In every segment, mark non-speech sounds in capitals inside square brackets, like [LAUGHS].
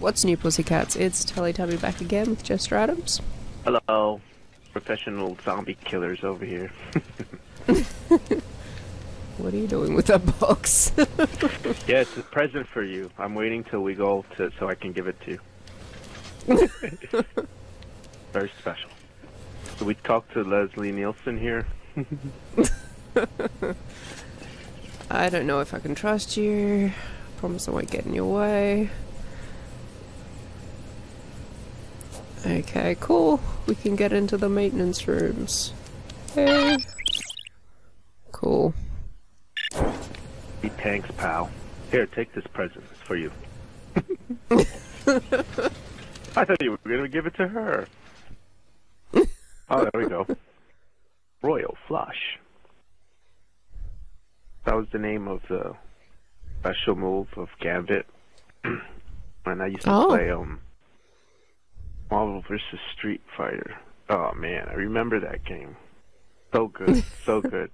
What's new, pussycats? It's TellyTabby back again with Jester Addams. Hello, professional zombie killers over here. [LAUGHS] What are you doing with that box? [LAUGHS] yeah, it's a present for you. I'm waiting till we go to so I can give it to you. [LAUGHS] Very special. So we talked to Leslie Nielsen here. I don't know if I can trust you. Promise I won't get in your way. Okay, cool. We can get into the maintenance rooms. Hey. Cool. He tanks, pal. Here, take this present. It's for you. [LAUGHS] I thought you were gonna give it to her. Oh, there we go. Royal Flush. That was the name of the special move of Gambit. [CLEARS THROAT] and I used to Oh. play um Marvel vs. Street Fighter. Oh man, I remember that game. So good, [LAUGHS] so good.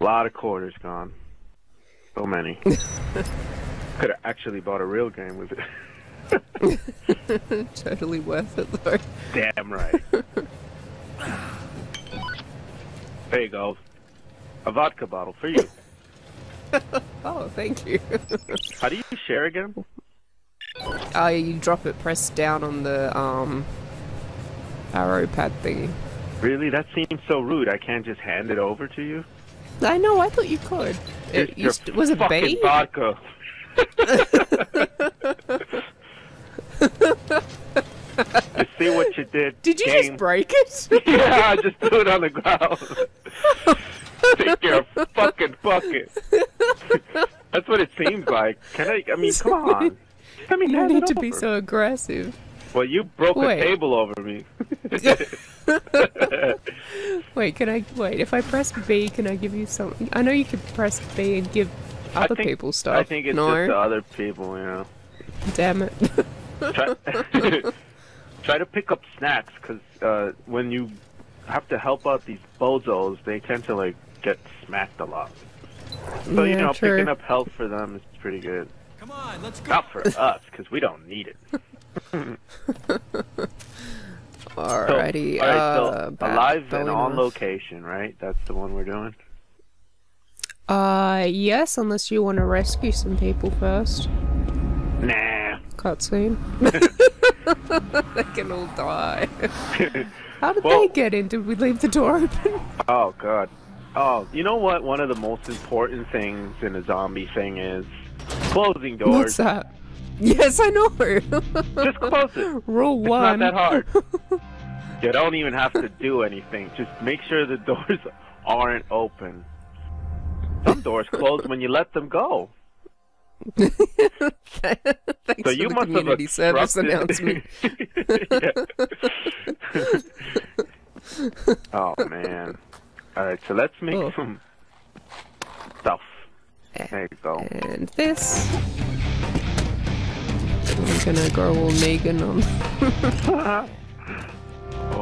A lot of quarters gone. So many. [LAUGHS] Could have actually bought a real game with it. [LAUGHS] totally worth it though. Damn right. there you go. A vodka bottle for you. Oh, thank you. How do you share again? Uh, you drop it pressed down on the um arrow pad thingy. Really? That seems so rude. I can't just hand it over to you. I know, I thought you could. It It's used your was it fucking B? vodka. [LAUGHS] you see what you did? Did you game? just break it? [LAUGHS] yeah, I just threw it on the ground. Take your fucking bucket. [LAUGHS] That's what it seems like. Can I? I mean, come on. Let me you need it to be so aggressive. Well, you broke Wait. a table over me. [LAUGHS] Wait, can I wait? If I press B, can I give you something? I know you could press B and give other think- people stuff. I think it's no, just the other people, you know. damn it. Try, [LAUGHS] [LAUGHS] try to pick up snacks, because uh, when you have to help out these bozos, they tend to like get smacked a lot. So you know, true. picking up health for them is pretty good. Come on, let's go. Not for us, because we don't need it. [LAUGHS] Alrighty. All right, uh, so bad alive and on on. location, right? That's the one we're doing. Uh, yes, unless you want to rescue some people first. Nah. Cutscene. [LAUGHS] [LAUGHS] they can all die. How did Well- they get in? Did we leave the door open? Oh god. Oh, you know what? One of the most important things in a zombie thing is closing doors. What's that? Yes, I know. Her. Just close it. [LAUGHS] Rule It's one. not that hard. [LAUGHS] you don't even have to do anything. Just make sure the [LAUGHS] doors aren't open. Some doors close when you let them go. Thanks So for you the must community have service announcement. Oh man. All right, so let's make Oh. some. There you go. And this. I'm gonna grow all Negan on. [LAUGHS]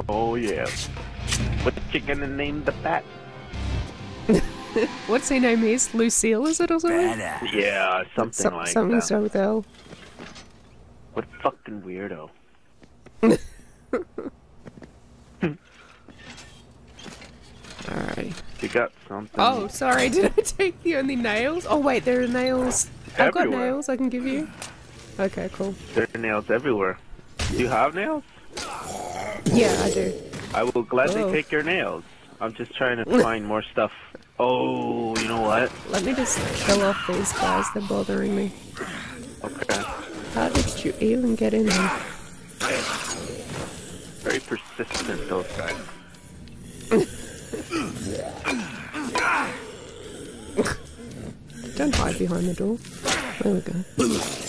Oh yeah. What you gonna name the bat? [LAUGHS] What's her name is? Lucille, is it or something? Badass. Yeah, something Some- like something that. so with L. What fucking weirdo. [LAUGHS] Alright. You got something. Oh, sorry, [LAUGHS] did I take the only nails? Oh wait, there are nails. I've got nails I can give you. Okay, cool. There are nails everywhere. Do you have nails? Yeah, I do. I will gladly Oh. take your nails. I'm just trying to [LAUGHS] find more stuff. Oh, you know what? Let me just kill off these guys, they're bothering me. Okay. How did you even get in here? Very persistent, those guys. Don't hide behind the door. There we go.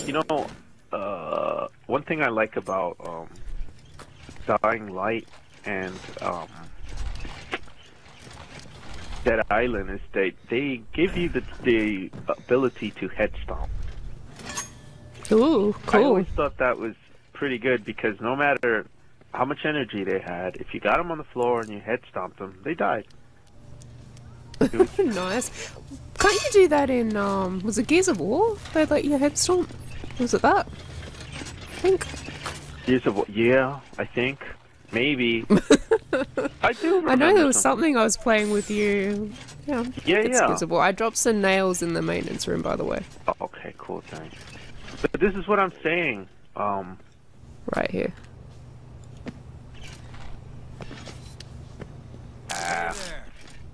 You know, uh, one thing I like about um, Dying Light and um, Dead Island is that they give you the the ability to head stomp. Ooh, cool. I always thought that was pretty good because no matter how much energy they had, if you got them on the floor and you head stomped them, they died. [LAUGHS] nice. Can't you do that in, um, was it Gears of War? They let you head stomp? Was it that? I think. Gears of War. Yeah, I think. Maybe. [LAUGHS] I do I know there was some- something I was playing with you. Yeah, Yeah, it's yeah. usable. I dropped some nails in the maintenance room, by the way. Oh, okay, cool, thanks. But this is what I'm saying. Um, Right here. ah,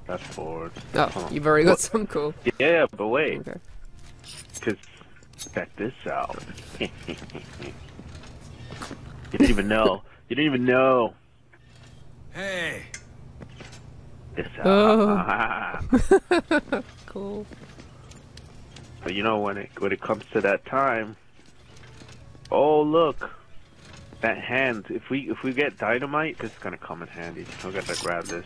that's forward. Oh, Huh. you've already got What? some cool. Yeah, but wait, Okay. because check this out. [LAUGHS] you didn't even know. You didn't even know. Hey, This Oh. [LAUGHS] Cool. But you know when it when it comes to that time, oh look, that hand. If we if we get dynamite, this is gonna come in handy. I gotta grab this.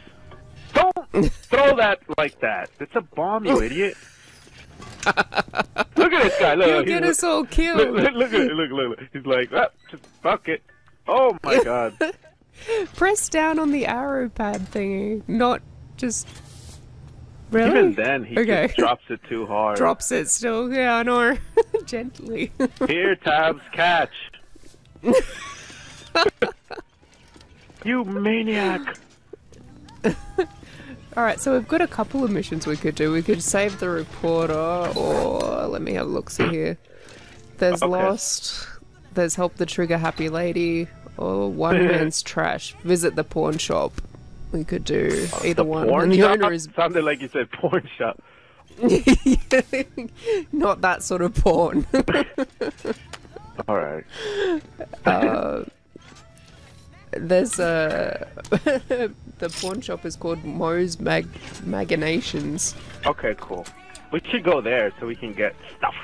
[LAUGHS] Throw that like that. It's a bomb, you idiot. look at this guy. Look, he's get us all look, killed. look, look at it. Look, look, look. He's like, ah, just fuck it. Oh my [LAUGHS] god. Press down on the arrow pad thingy, not just. Really? Even then, he Okay. just [LAUGHS] drops it too hard. Drops it still. Yeah, I know. Gently. Here, Tabs, catch. you maniac. Alright, so we've got a couple of missions we could do. We could save the reporter, or let me have a look see here. There's Okay. Lost, there's Help the Trigger Happy Lady, or One Man's Trash. Visit the pawn shop. We could do either The one. porn And the shop? owner is Sounded like you said porn shop. [LAUGHS] not that sort of porn. [LAUGHS] All right. uh, there's a [LAUGHS] the pawn shop is called Moe's Mag Maginations. Okay, cool. We should go there so we can get stuff.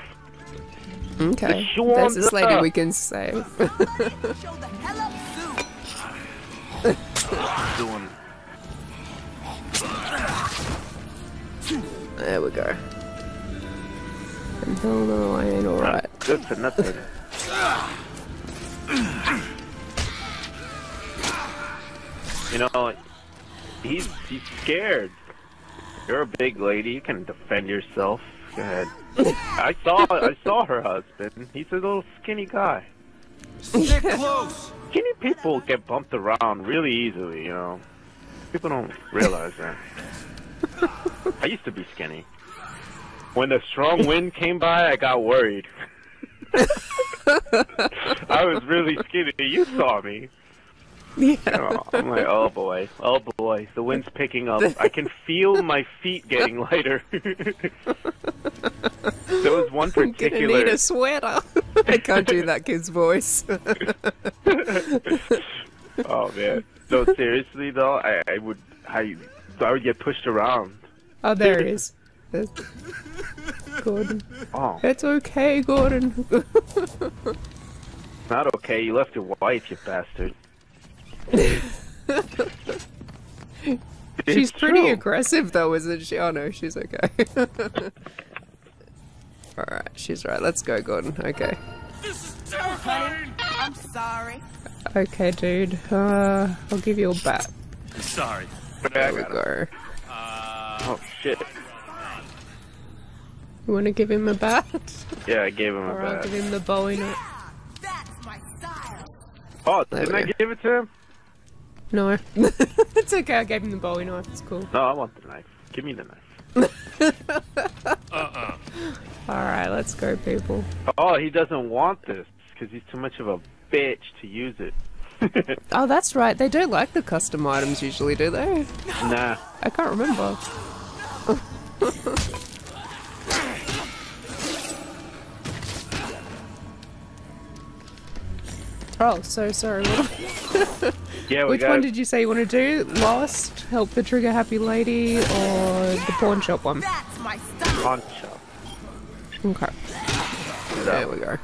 Okay, The there's this lady we can save. Show the hell up soon. Doing. There we go. And hell no, I ain't alright. Good for nothing. you know, he's he's scared. You're a big lady. You can defend yourself. Go ahead. I saw I saw her husband. He's a little skinny guy. stick close. Skinny people get bumped around really easily. You know, people don't realize that. I used to be skinny. When the strong wind came by, I got worried. [LAUGHS] I was really skinny. You saw me. Yeah. [LAUGHS] Oh, I'm like, oh boy, oh boy, the wind's picking up. I can feel my feet getting lighter. [LAUGHS] there was one particular. I'm gonna need a sweater. [LAUGHS] I can't do that kid's voice. oh man, no, seriously though, I, I would, I, I would get pushed around. oh, there he is. There's... Gordon. Oh, It's okay, Gordon. not okay. You left your wife, you bastard. She's It's pretty true. aggressive though, isn't she? Oh no, she's okay. [LAUGHS] Alright, she's right. Let's go, Gordon. Okay. Honey, I'm sorry. Okay, dude. Uh, I'll give you a bat. Sorry. There we got it. go. Oh shit. You want to give him a bat? Yeah, I gave him a Or I'll give him the Bowie knife. That's. Oh, didn't I give it to him? No. [LAUGHS] it's okay, I gave him the Bowie knife. It's cool. No, I want the knife. Give me the knife. [LAUGHS] Uh-uh. Alright, let's go, people. Oh, he doesn't want this because he's too much of a bitch to use it. [LAUGHS] Oh, that's right. They don't like the custom items usually, do they? nah. I can't remember. oh, so sorry. What- Yeah, Which got one did you say you want to do? Lost, Help the Trigger Happy Lady, or the pawn shop one? Pawn shop. style. punch. Okay, there we go.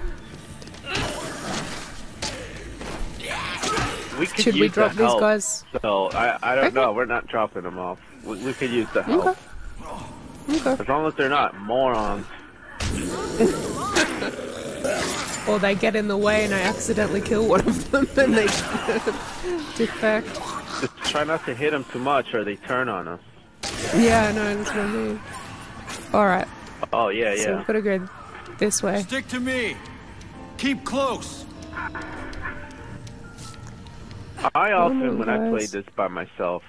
We could Should we drop the these guys? So I, I don't Okay. know. We're not dropping them off. We, we could use the help Okay. Okay. as long as they're not morons. [LAUGHS] Or they get in the way and I accidentally kill one of them [LAUGHS] and they [LAUGHS] defect. Just try not to hit them too much, or they turn on us. Yeah, I know, that's what I mean. Alright, Oh yeah, so yeah. we've got to go this way. Stick to me. Keep close. I often, on, when I played this by myself,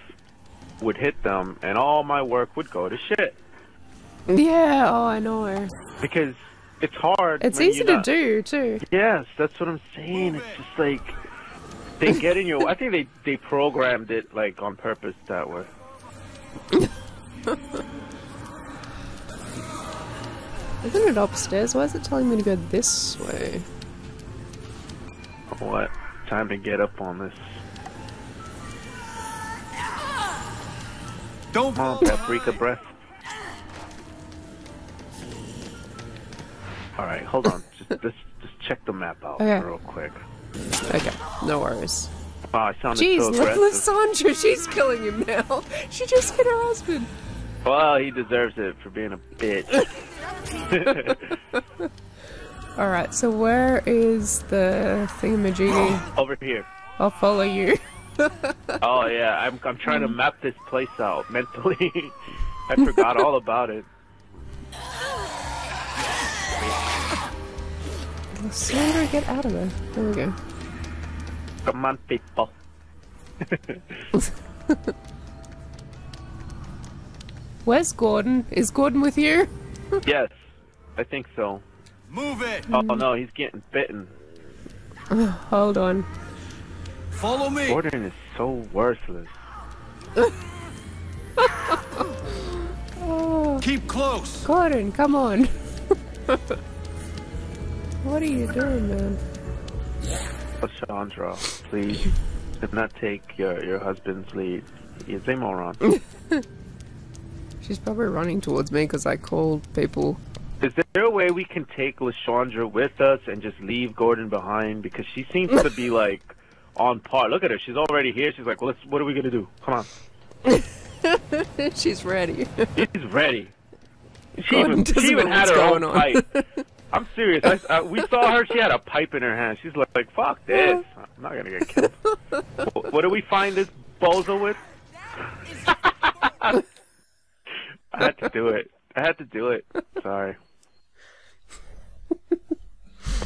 would hit them, and all my work would go to shit Yeah, oh, I know. because it's hard. It's easy to not- do, too. Yes, that's what I'm saying. It's just like they get in your. I think they they programmed it like on purpose that way. [LAUGHS] Isn't it upstairs? Why is it telling me to go this way? What? Time to get up on this. Don't Come on, paprika breath. All right, hold on. Just [LAUGHS] just just check the map out Okay. real quick. Okay, no worries. Oh, I sounded Jeez, so [LAUGHS] aggressive. Lysandra, she's killing him now. [LAUGHS] She just hit her husband. Well, he deserves it for being a bitch. Alright, so where is the thingamajiggy? [GASPS] Over here. I'll follow you. Oh yeah, I'm I'm trying to mm. map this place out mentally. I forgot all about it. Lysandra, get out of there. There we go. Come on, people. Where's Gordon? Is Gordon with you? Yes, I think so. move it. Oh no, he's getting bitten. [SIGHS] Hold on. Follow me. Gordon is so worthless. Oh, [LAUGHS] Keep close. Gordon, come on. [LAUGHS] what are you doing, man? Chandra, please do not take your your husband's lead. He's a moron. [LAUGHS] She's probably running towards me because I called people. Is there a way we can take Lashandra with us and just leave Gordon behind? Because she seems to be like on par. Look at her. She's already here. She's like, well, let's, what are we gonna do? Come on. [LAUGHS] She's ready. She's ready. She Gordon even, she even had her own going on. pipe. [LAUGHS] I'm serious. I, I, we saw her. She had a pipe in her hand. She's like, like fuck this. I'm not gonna get killed. Wh- what do we find this bozo with? [LAUGHS] I had to do it. I had to do it. Sorry.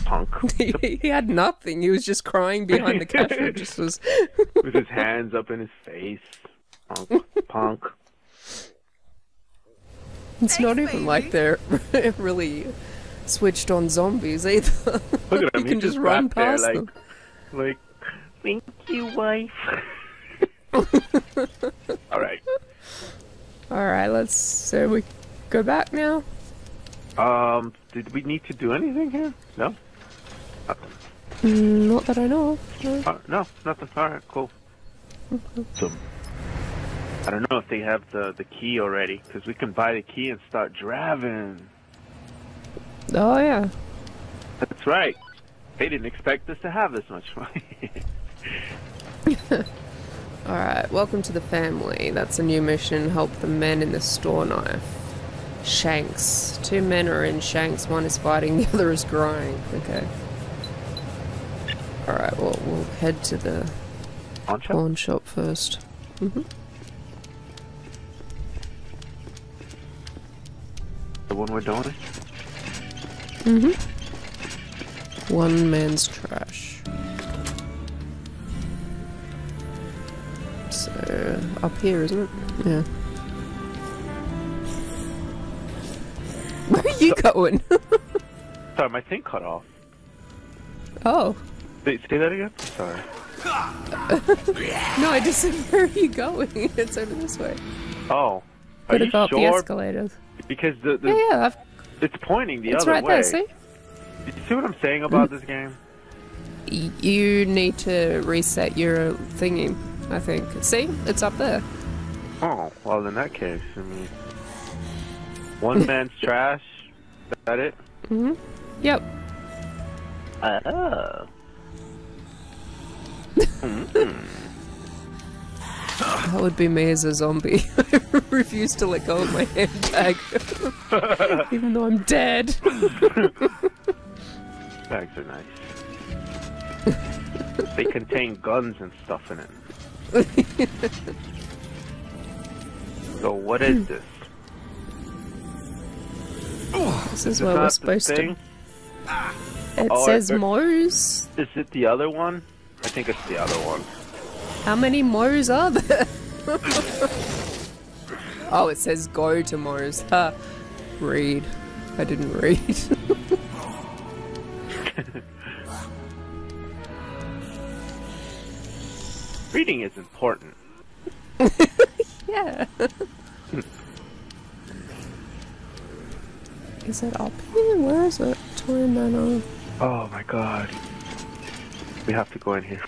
Punk. [LAUGHS] he, he had nothing. He was just crying behind the cash registers. [LAUGHS] With his hands up in his face. Punk. Punk. It's not even like they're really switched on zombies either. Look at [LAUGHS] him. you can just just run rapped there past like, them. like, thank you, wife. [LAUGHS] All right. All right, let's. So we go back now. Um, did we need to do anything here? No. Mm, Not that I know. of, no. Uh, no, nothing. All right, cool. So, I don't know if they have the the key already, because we can buy the key and start driving. Oh yeah. That's right. They didn't expect us to have this much money. [LAUGHS] All right. Welcome to the family. That's a new mission. Help the men in the store knife. Shanks. Two men are in Shanks. One is fighting. [LAUGHS] The other is crying. Okay. All right. Well, we'll head to the On shop? pawn shop first. Mm-hmm. The one we're doing? Mm-hmm. One man's trash. So up here, isn't it? Yeah. Where [LAUGHS] are you going? Sorry, my thing cut off. oh. Say, say that again? Sorry. [LAUGHS] No, I just said, where are you going? [LAUGHS] It's over this way. Oh. Are Gotta you go the sure? escalators. Because the, the Yeah, yeah, I've, it's pointing the it's other right way. there, see? You see what I'm saying about this game? You need to reset your thingy, I think. See? It's up there. Oh, well, in that case, I mean, one [LAUGHS] man's trash. Is that it? Hmm. Yep. Oh. [LAUGHS] That would be me as a zombie. [LAUGHS] I refuse to let go of my handbag. [LAUGHS] Even though I'm dead. Bags are nice. they contain guns and stuff in it. [LAUGHS] so what is this? This is Is where we're supposed to It Oh, says Moe's. Is it the other one? I think it's the other one. How many Moe's are there? [LAUGHS] oh, it says go to Moe's. Ha. Read. I didn't read. [LAUGHS] Reading is important. [LAUGHS] yeah. is it up here? Where is it? Toy Manor. Oh my god. We have to go in here.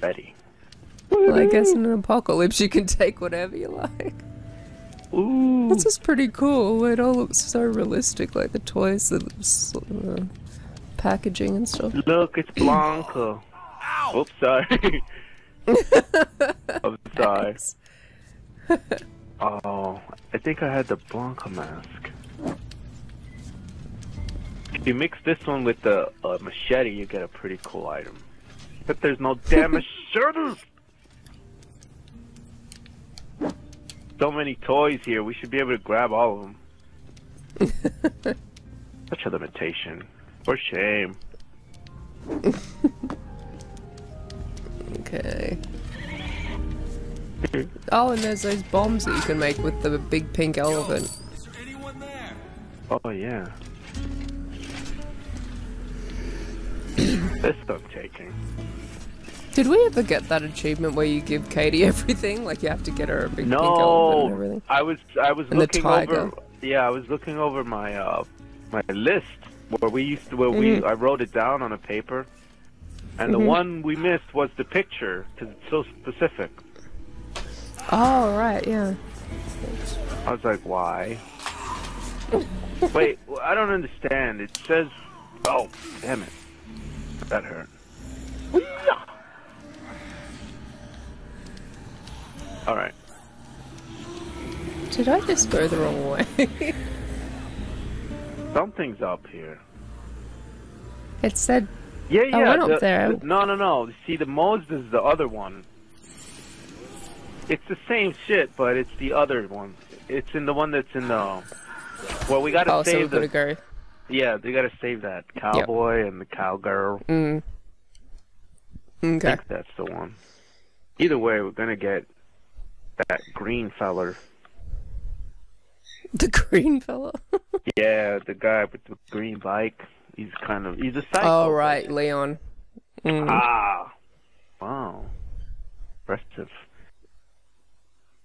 Ready. Well, I guess in an apocalypse you can take whatever you like. Ooh. This is pretty cool. It all looks so realistic, like the toys, the s- uh, packaging and stuff. Look, it's Blanka. Oops, sorry. [LAUGHS] I'm sorry. [LAUGHS] Oh, I think I had the Blanka mask. If you mix this one with the uh, machete, you get a pretty cool item. But there's no damn machetes! [LAUGHS] So many toys here, we should be able to grab all of them. [LAUGHS] Such a limitation. For shame. [LAUGHS] Okay. Oh, and there's those bombs that you can make with the big pink elephant. Is there anyone there? Oh, yeah. This I'm taking. Did we ever get that achievement where you give Katey [LAUGHS] everything? Like you have to get her a big pink elephant and No, everything? I was I was And looking over. Yeah, I was looking over my uh my list where we used to where we Mhm. I wrote it down on a paper, and the Mhm. one we missed was the picture because it's so specific. Oh, right, yeah. I was like, why? Wait, I don't understand. It says, oh, damn it, that hurt. All right. Did I just go the wrong way? [LAUGHS] Something's up here. it said, Yeah, yeah. I went up the- there. the- no, no, no. See, the Moz is the other one. It's the same shit, but it's the other one. It's in the one that's in the. Well, we gotta oh, so save we've the. got to go. Yeah, they gotta save that cowboy and the cowgirl. Mm. I Okay. think that's the one. Either way, we're gonna get that green feller. [LAUGHS] The green fella. [LAUGHS] Yeah, the guy with the green bike. He's kind of he's a psycho. oh, right, Leon. Mm. Ah, wow, impressive.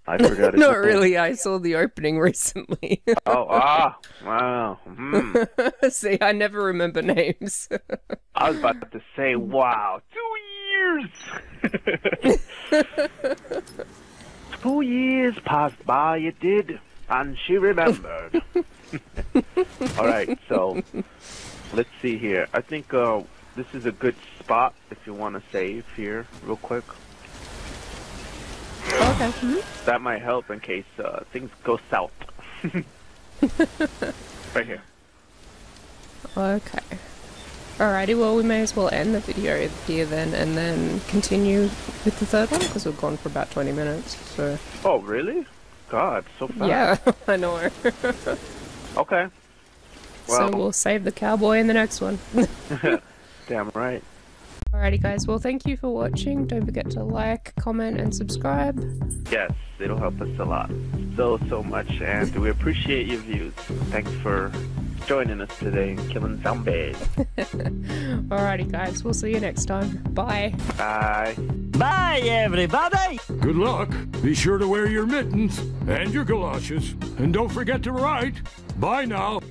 I forgot. [LAUGHS] Not really, I saw the opening [LAUGHS] recently. Oh, ah, wow. Hmm. [LAUGHS] See, I never remember names. I was about to say, wow, two years. two years passed by, it did, and she remembered. All right, so let's see here. I think uh, this is a good spot if you want to save here, real quick. Okay. mhm. That might help in case uh, things go south. [LAUGHS] right here. Okay. Alrighty, well, we may as well end the video here then, and then continue with the third one, because we've gone for about 20 minutes, so... Oh, really? God, so fast. Yeah, [LAUGHS] I know. [LAUGHS] Okay. so Well, we'll save the cowboy in the next one. damn right. Alrighty, guys, well, thank you for watching. Don't forget to like, comment, and subscribe. Yes, it'll help us a lot. So, so much, and we appreciate your views. Thanks for joining us today in Killing Zombies. [LAUGHS] Alrighty, guys, we'll see you next time. Bye. Bye. Bye, everybody! Good luck. Be sure to wear your mittens and your galoshes. And don't forget to write. Bye now.